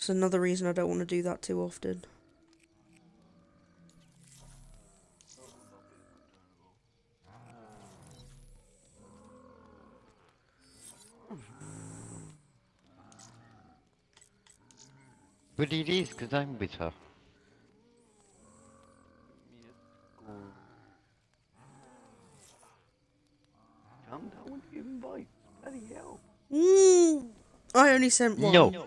That's another reason I don't want to do that too often. But it is, because I'm with her. Calm down with the invite. Bloody hell. Mm, I only sent one. No. No?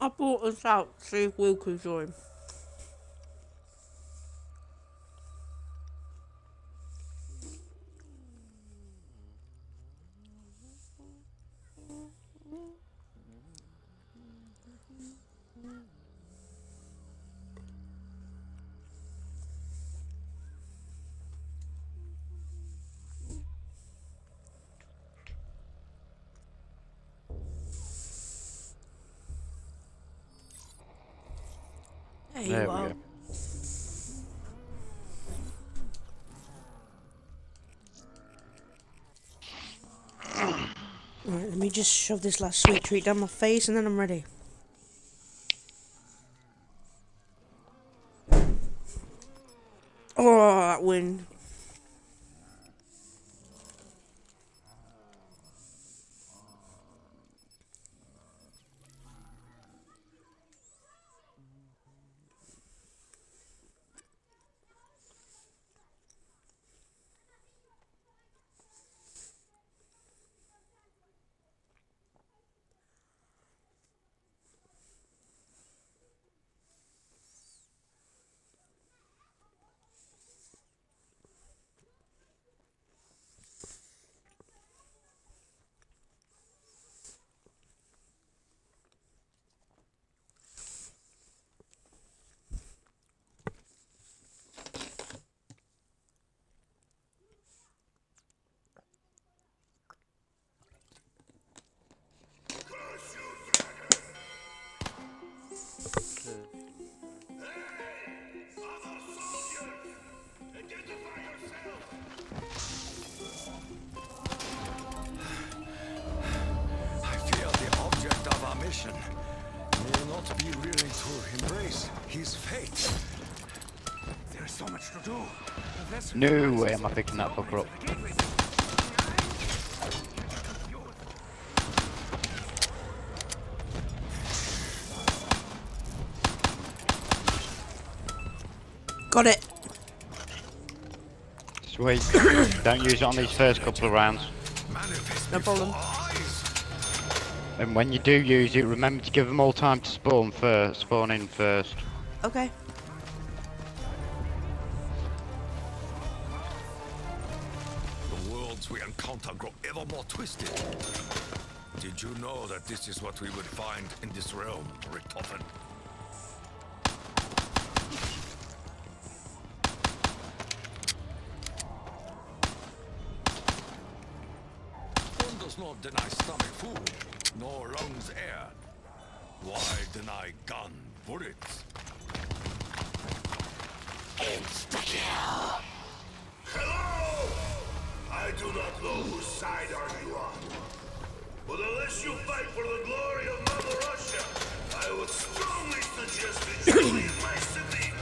I bought us out to see if Will could join. Just shove this last sweet treat down my face and then I'm ready. No way am I picking that fucker up. Got it. Sweet. Don't use it on these first couple of rounds. No problem. And when you do use it, remember to give them all time to spawn first. Spawn in first. Okay. do not know whose side are you on. But unless you fight for the glory of Mother Russia, I would strongly suggest that you leave my city.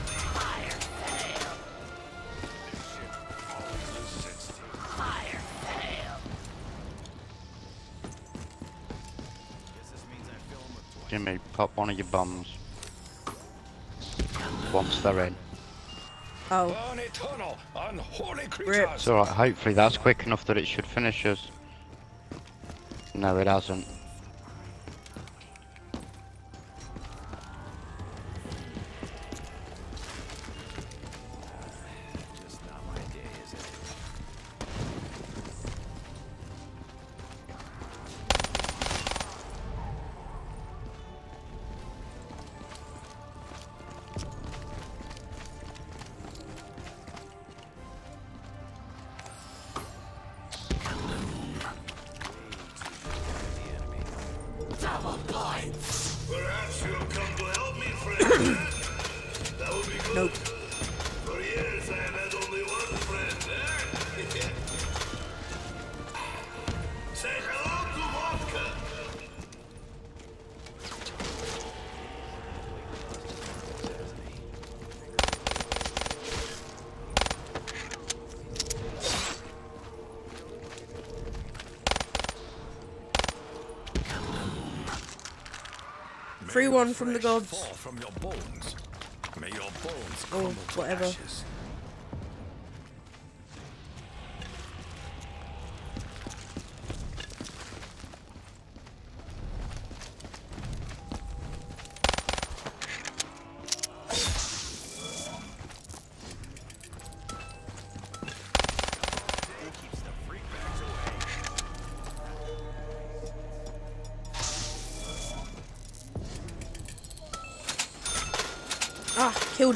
Jimmy, pop one of your bombs. Once they're in. Oh, Rip. It's alright, hopefully that's quick enough that it should finish us. No, it hasn't. Free one from the gods. From your bones. May your bones oh, Or whatever. ashes.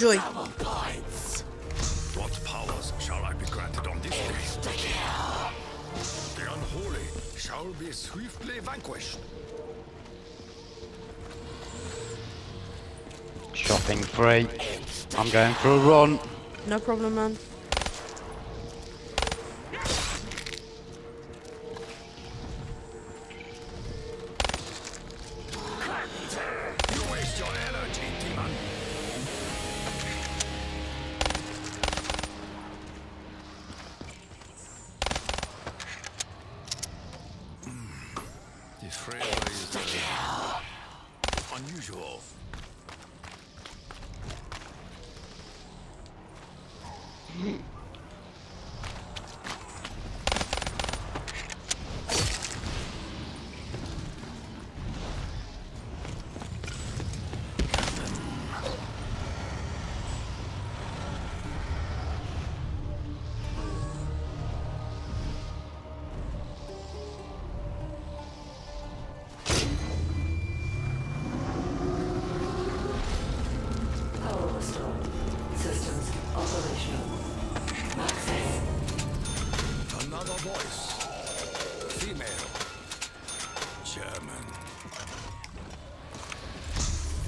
Killjoy. What powers shall I be granted on this day? The unholy shall be swiftly vanquished. Shopping free. I'm going for a run. No problem, man.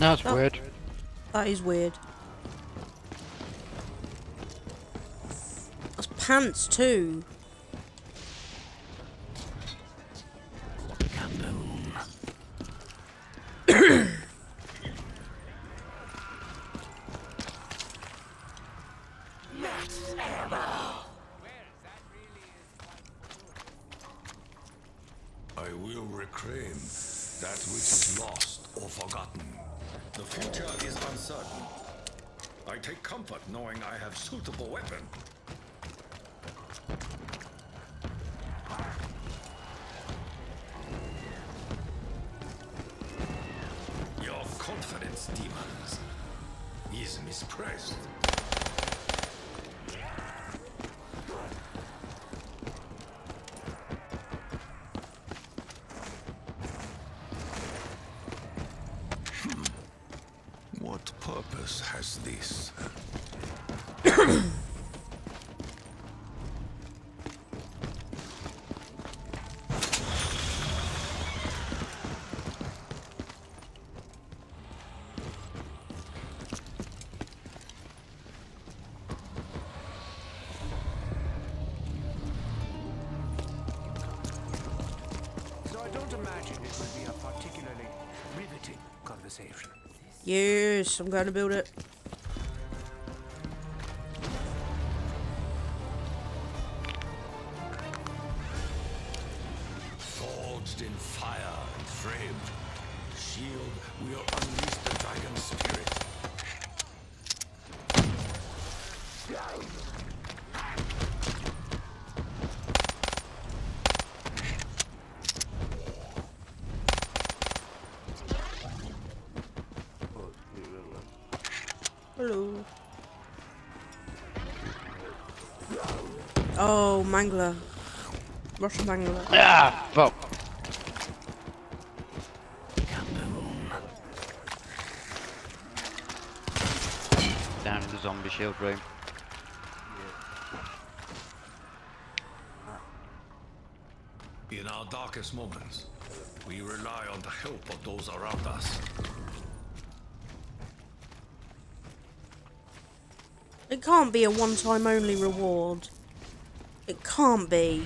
That's Oh. weird. That is weird. That's pants too. Yes, I'm going to build it. Russian Mangler. Ah, fuck. Down in the zombie shield room. In our darkest moments, we rely on the help of those around us. It can't be a one-time only reward. It can't be.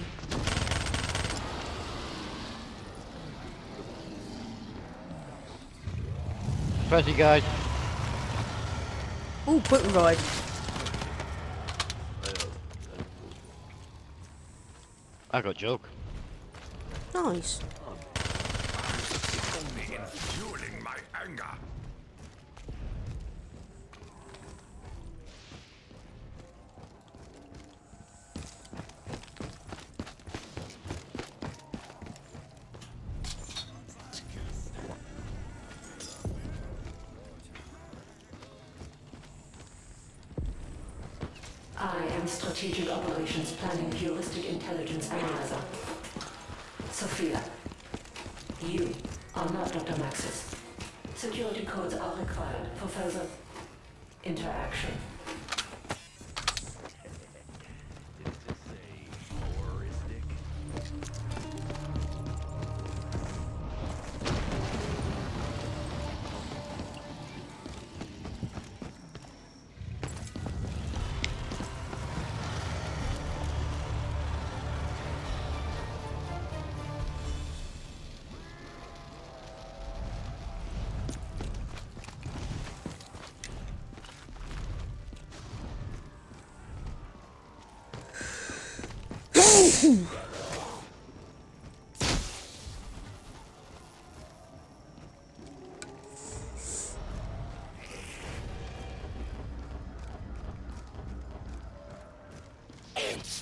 Pressy guys. Oh, quick revive. I got joke. Nice. Only interaction.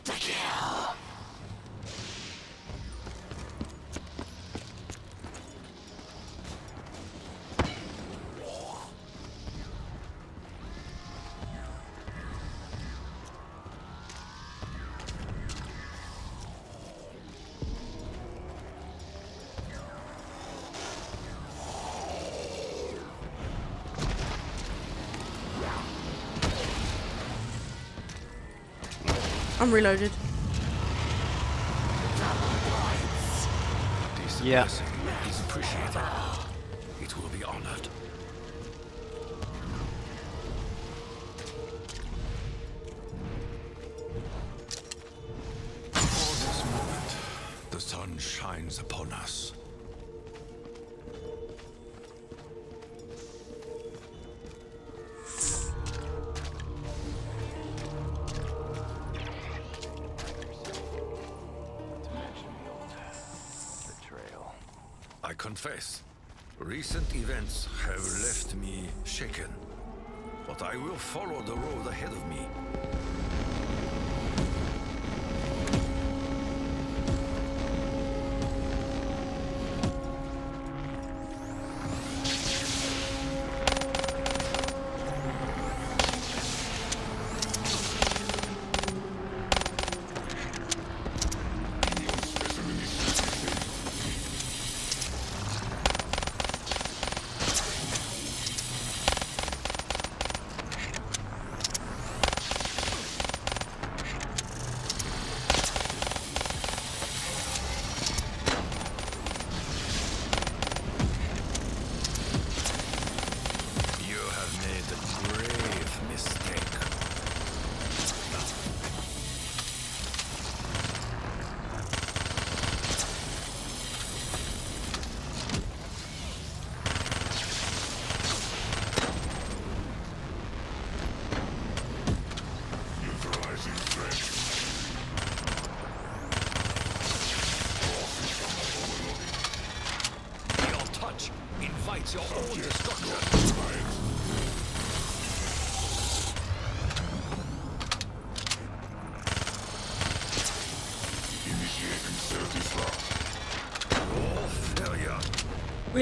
to kill. I'm reloaded. This Yeah. Follow the road ahead of me.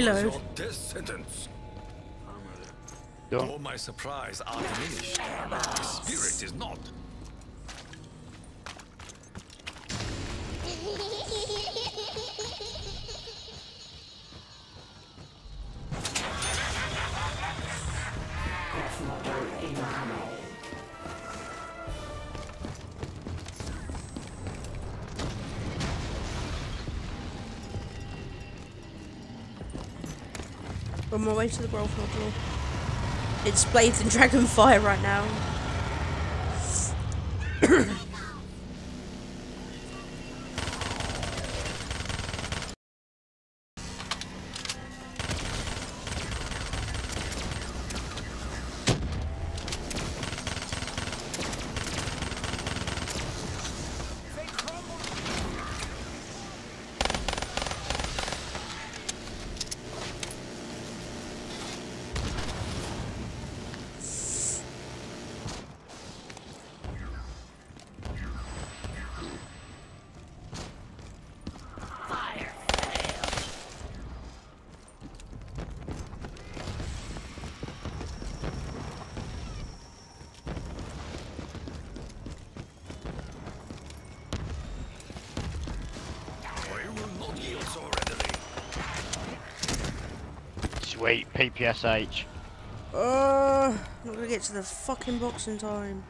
reload. Your death sentence. All my surprise are diminished. my spirit is not my way to the Royal Floor It's Blades and dragon fire right now. PSH. Oh, uh, I'm not gonna get to the fucking boxing time.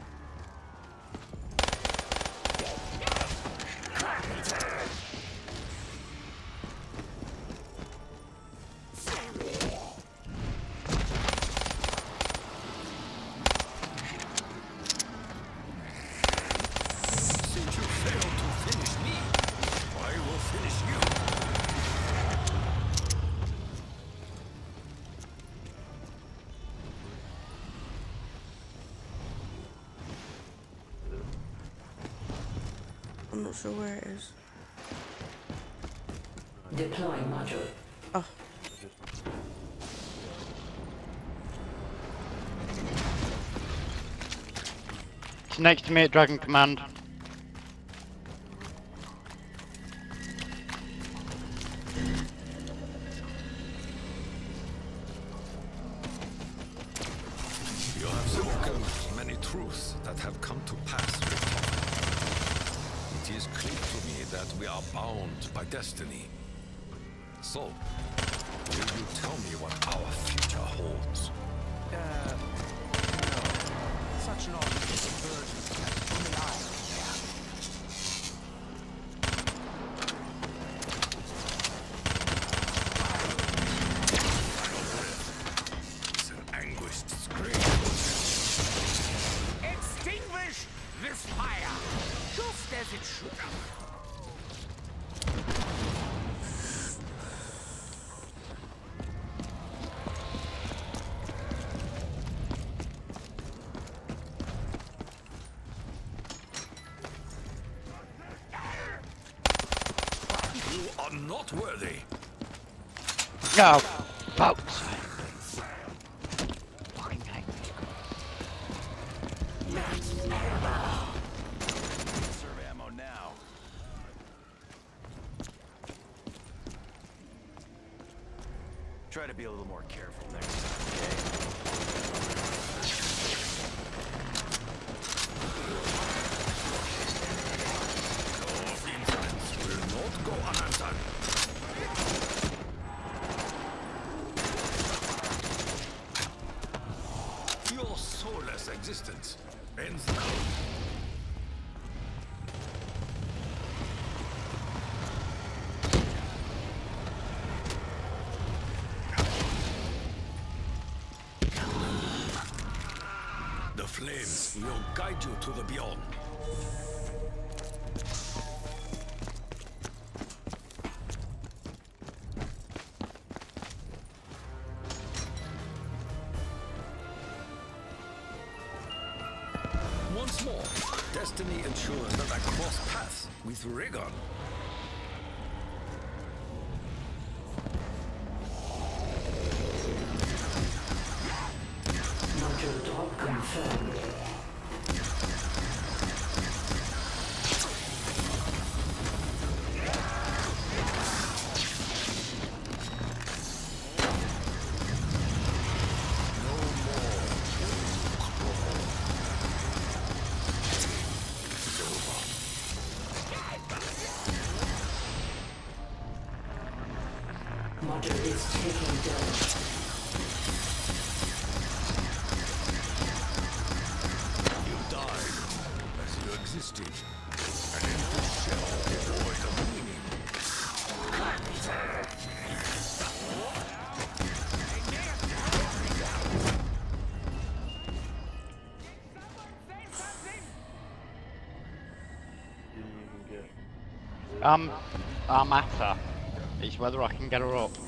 Deploying module. Oh. It's next to me at Dragon Command. guide you to the beyond. Existed. An shell devoid meaning. Um, is whether I can get her up.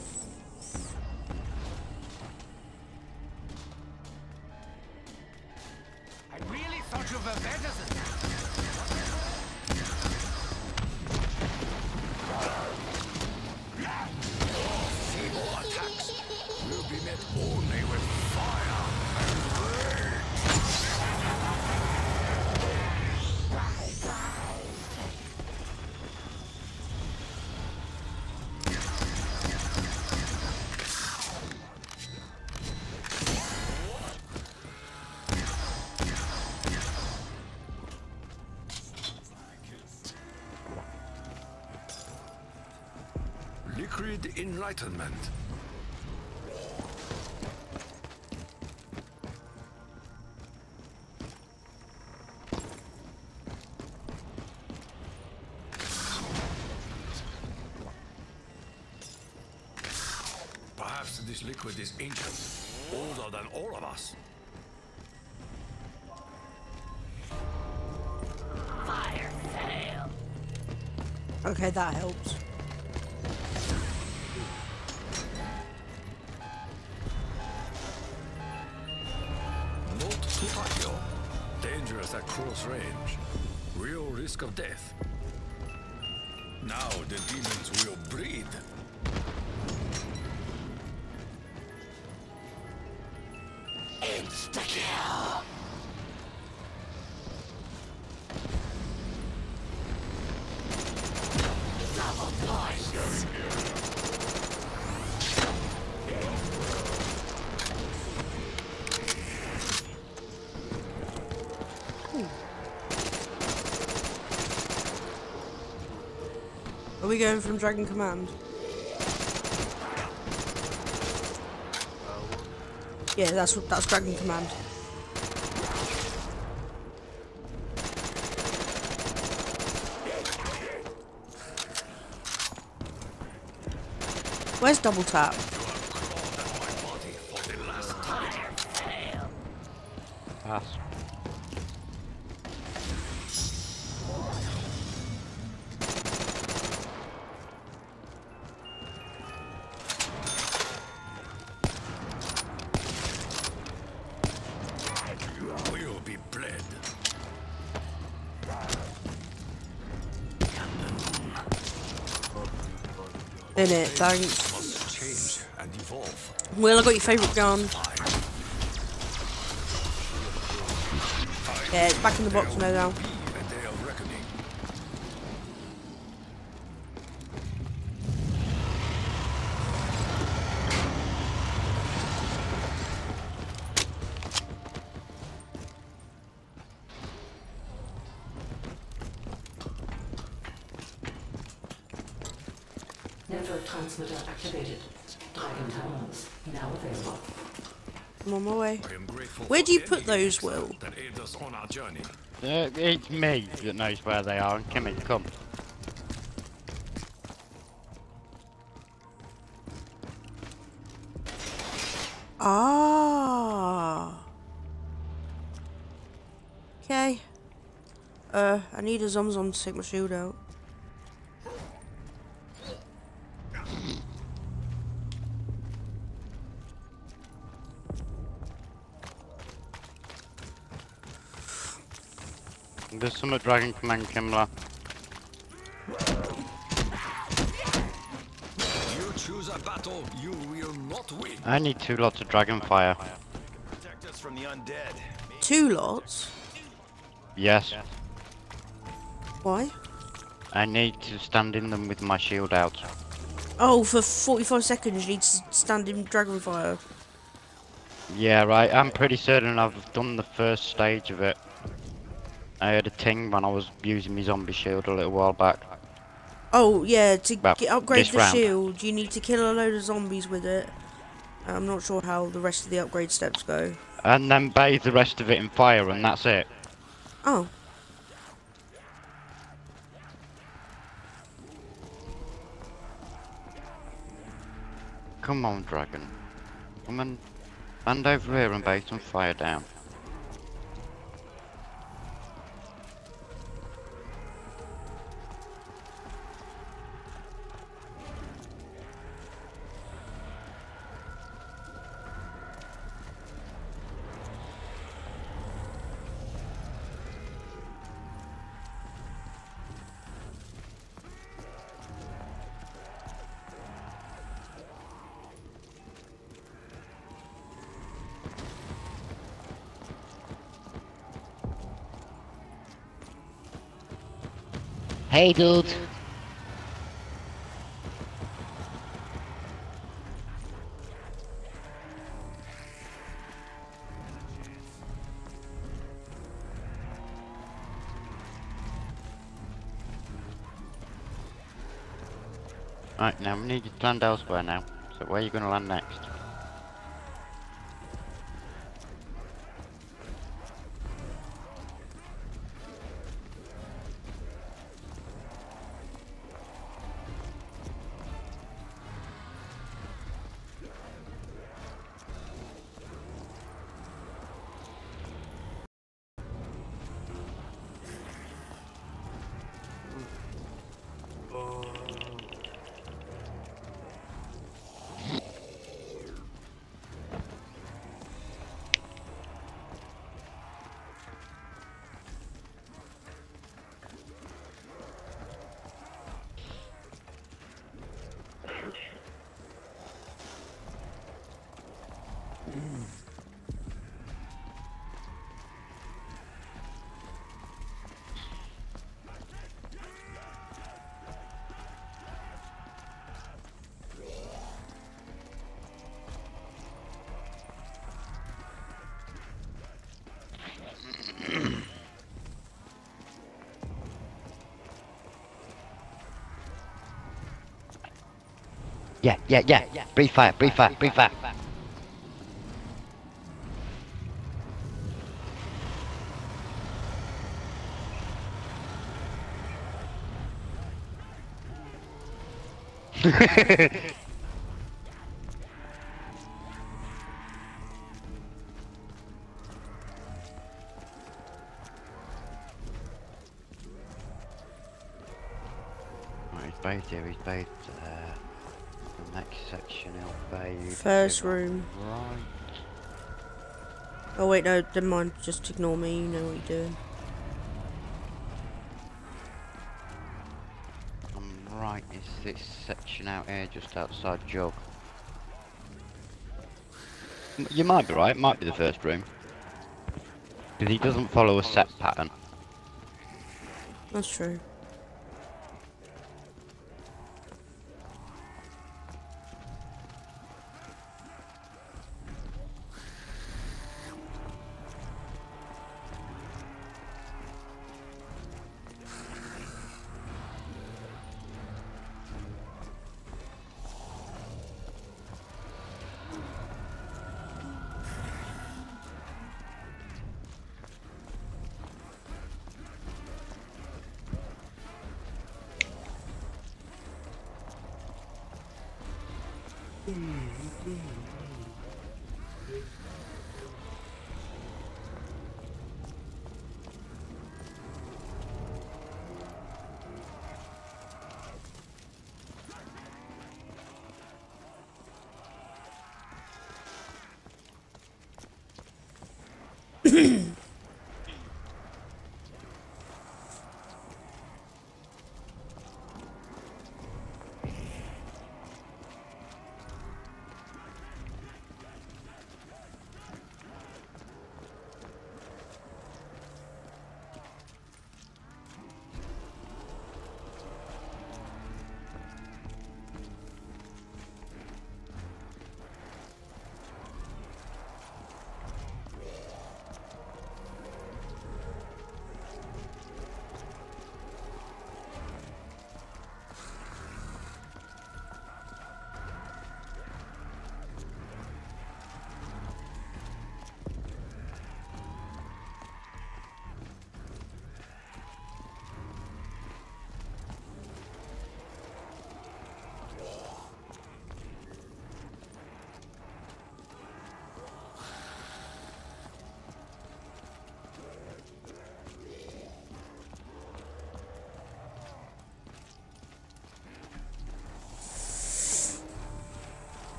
Okay, that helps. Note to Takeo. Dangerous at close range. Real risk of death. Now the demons will breed. Going from Dragon Command? Yeah, that's that's Dragon Command. Where's double tap? In it, thanks. Will, I got your favourite gun. Yeah, it's back in the box now. now. Be a day of reckoning. Network transmitter activated. Dragon terminals now available. I'm on my way. I am grateful Where do you put those, Will? That aid us on our journey. Uh, it's me that knows where they are. Kimmy, come. Ah. Okay. Uh, I need a Zomzom to take my shield out. There's some at Dragon Command Kimla. You choose a battle you will not win. I need two lots of Dragon Fire. Protect us from the undead. Two lots? Yes. Why? I need to stand in them with my shield out. Oh, for 45 seconds you need to stand in Dragonfire. Yeah, right. I'm pretty certain I've done the first stage of it. I had a ting when I was using my zombie shield a little while back. Oh yeah, to get, upgrade the round. shield, you need to kill a load of zombies with it. I'm not sure how the rest of the upgrade steps go. And then bathe the rest of it in fire, and that's it. Oh, Come on, dragon. Come and stand over here and bathe some fire down. Hey, dude. Right, now we need to land elsewhere now. So where are you going to land next? Yeah, yeah, yeah. yeah. Breathe fire, breathe fire, breathe fire. Right, he's bathed here, he's bathed there. Uh, the next section he'll bathe. First room. Right. oh wait, no, never mind. Just ignore me. You know what you're doing. And right is this section out here just outside Jug. M- You might be right, might be the first room. Because he doesn't follow a set pattern. That's true.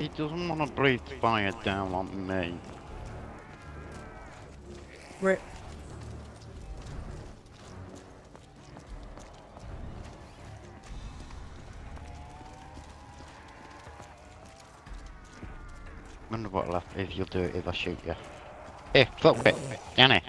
He doesn't want to breathe fire down on me. Rip. Wonder what left if you'll do it if I shoot you. Here, fuck it. Danny.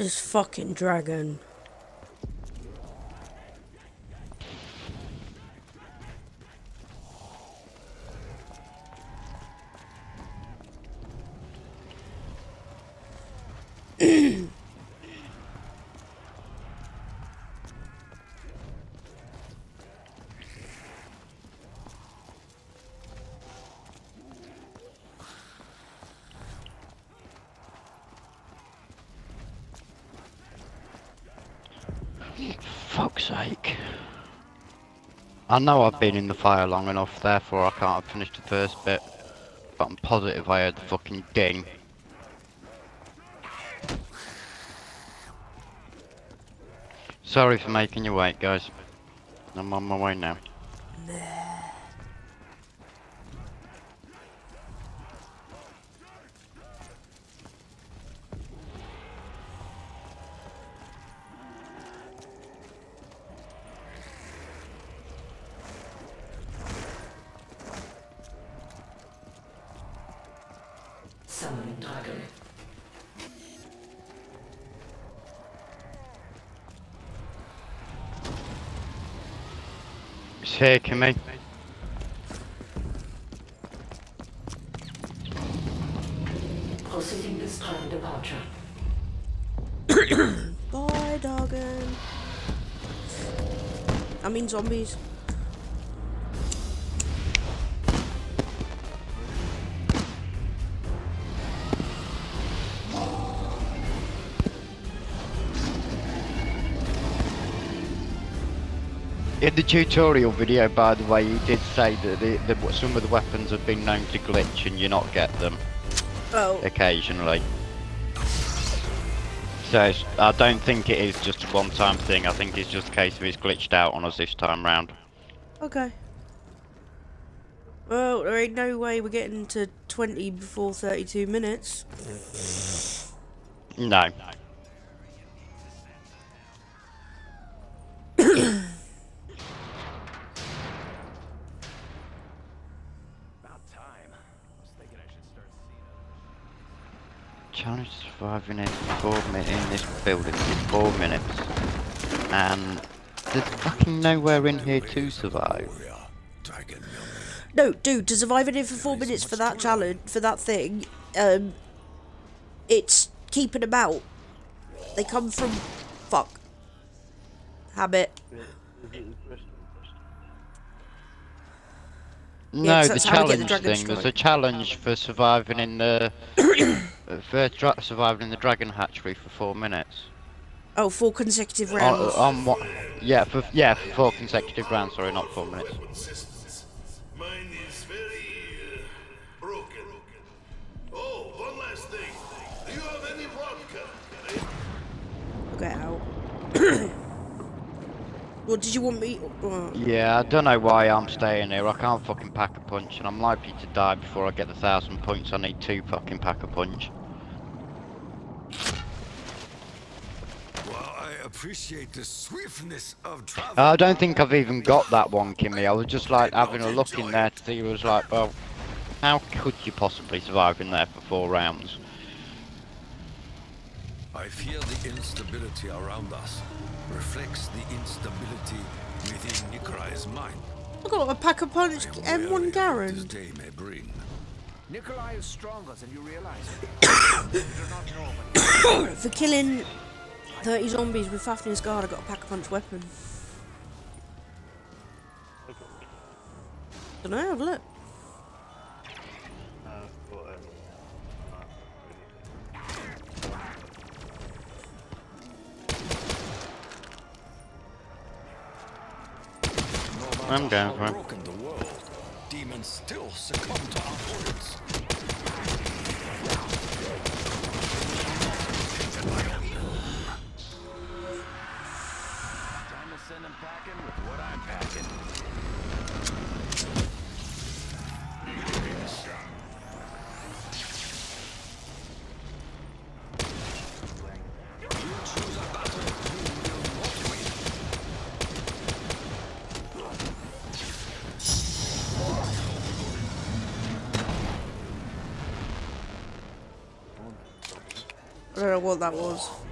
This fucking dragon. I know I've been in the fire long enough, therefore I can't have finished the first bit. But I'm positive I heard the fucking ding. Sorry for making you wait, guys. I'm on my way now. Summoning dragon. It's taking me. Proceeding this time departure. Bye, doggen. I mean zombies. In the tutorial video, by the way, you did say that the, the, some of the weapons have been known to glitch and you not get them Oh, occasionally. So it's- I don't think it is just a one-time thing. I think it's just a case of it's glitched out on us this time round. okay. Well, there ain't no way we're getting to 20 before 32 minutes. No. About four mi- in this building in four minutes. And there's fucking nowhere in here to survive. No, dude, to survive in here for four minutes for that challenge, for that thing, um, it's keeping them out. They come from. Fuck. Habit. No, the that's how we get the challenge dragon thing. There's a challenge for surviving in the for surviving in the dragon hatchery for four minutes. Oh, four consecutive rounds. on what? Yeah, for yeah, for four consecutive rounds. Sorry, not four minutes. systems. Mine is very broken. One last thing. Do you have any vodka? Get out. what did you want me? uh, Yeah, I don't know why I'm staying here. I can't fucking pack a punch, and I'm likely to die before I get the thousand points. I need two fucking pack a punch. Well, I appreciate the swiftness of travel. I don't think I've even got that one, Kimmy. I was just like having a look in there to see. It was like, well, how could you possibly survive in there for four rounds? I fear the instability around us reflects the instability within Nikolai's mind. I got a pack a punch I am wary M1 of what This Garen. day may bring. Nikolai is stronger than you realize. you do not know what For killing 30 zombies with Fafnir's guard, I got a pack a punch weapon. Don't know, have a look. I'm going for it. broken the world, demons still succumb to our words. What that was.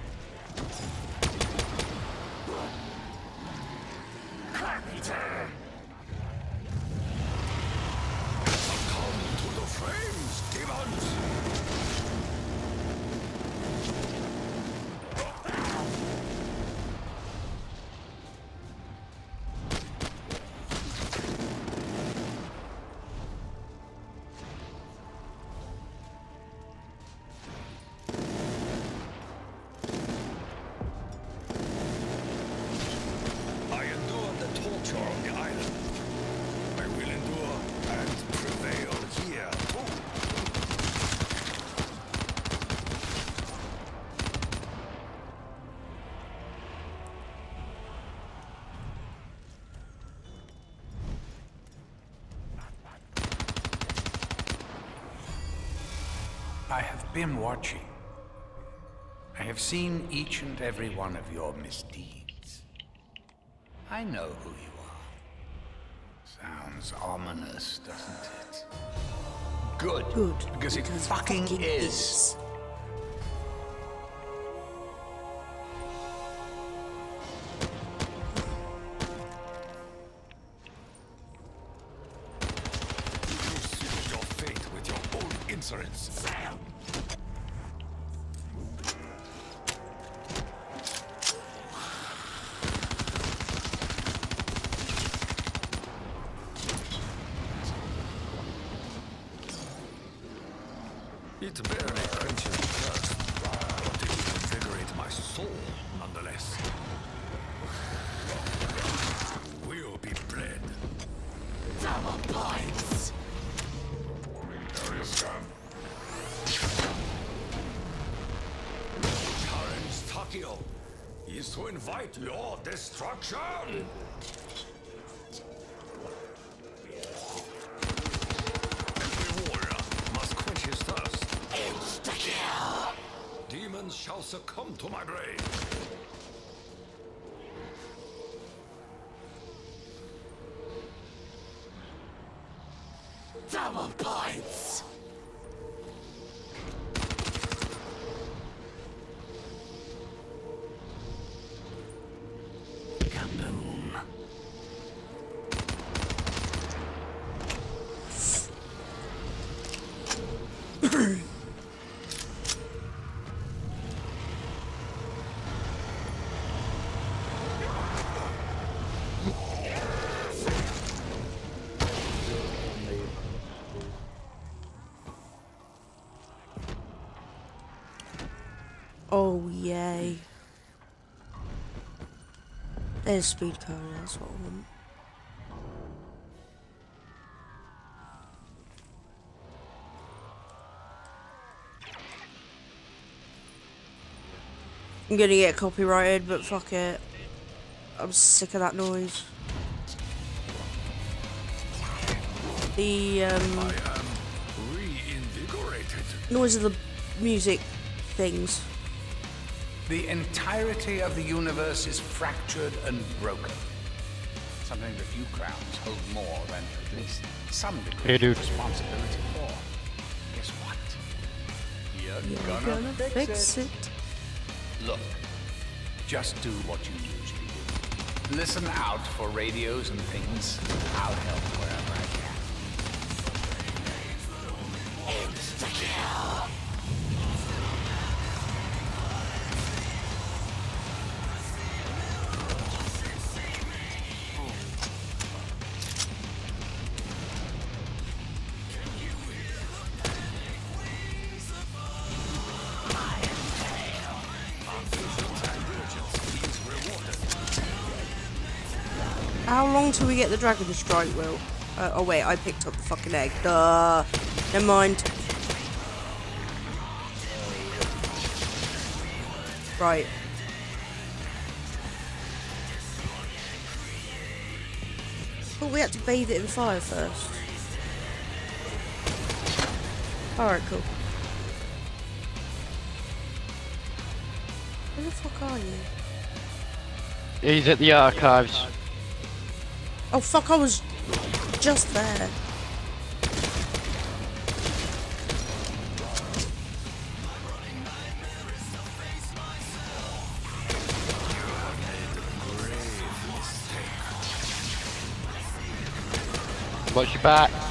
Been watching. I have seen each and every one of your misdeeds. I know who you are. Sounds ominous, doesn't it? Good. Good. Because it fucking, is. You Yay. There's speed cola, that's what I want. I'm gonna get copyrighted, but fuck it. I'm sick of that noise. The um, I am reinvigorated. noise of the music things. The entirety of the universe is fractured and broken. Something that few crowns hold more than at least some degree Hey, of responsibility for. Guess what? You're, You're gonna, gonna fix, fix it. it. Look, just do what you usually do. Listen out for radios and things. I'll help How long till we get the dragon strike, Will? Uh, oh wait, I picked up the fucking egg. Duh. Never mind. Right. But we had to bathe it in fire first. Alright, cool. Where the fuck are you? He's at the archives. Oh fuck, I was just there. Watch your back.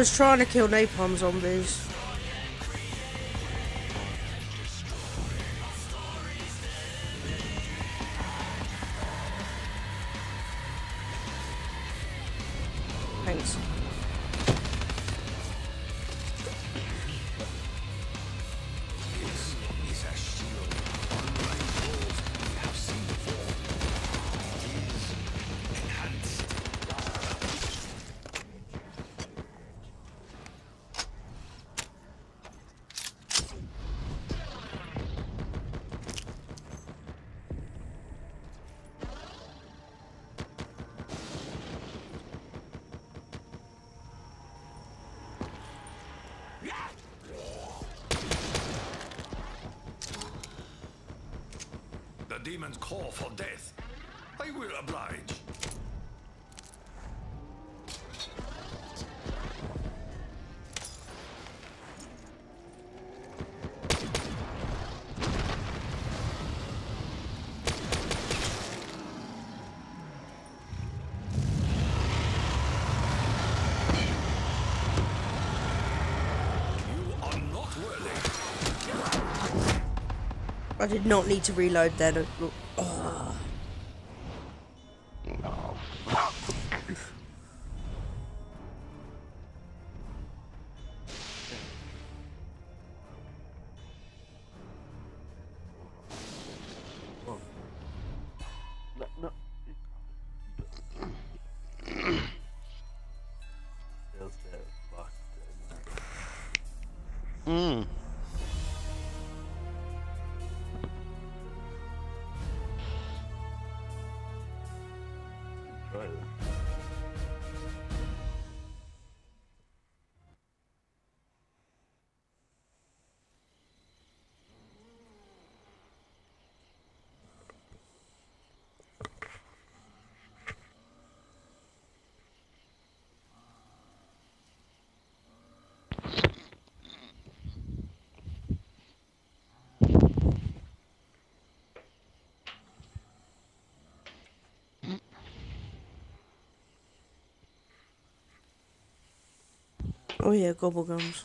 Was trying to kill napalm zombies. Demons call for death. I will oblige. Did not need to reload then. Oh yeah, gobble gums.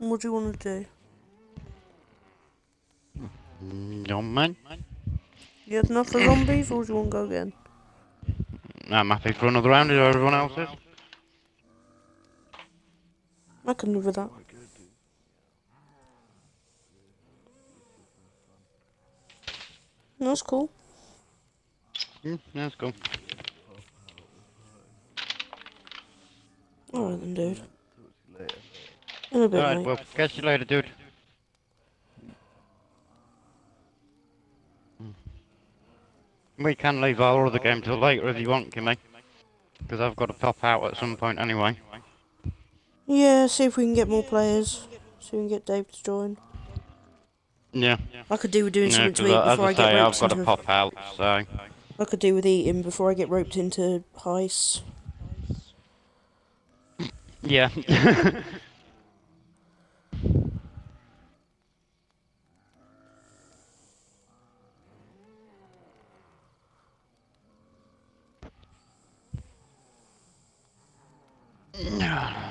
What do you want to do? No man. You had enough of zombies, or do you want to go again? I'm happy for another round as everyone else is. I can live with that. That's cool. Mm, that's cool. Alright then, dude. In a Alright, mate. well, catch you later, dude. Hmm. We can leave our other game till later if you want, Kimmy. Because I've got to pop out at some point anyway. Yeah, see if we can get more players. See if we can get Dave to join. Yeah. I could do with doing Yeah, something to 'cause eat uh, I- as before I, I get say, I've roped got to pop out, so... I could do with eating before I get roped into heist. Yeah. No.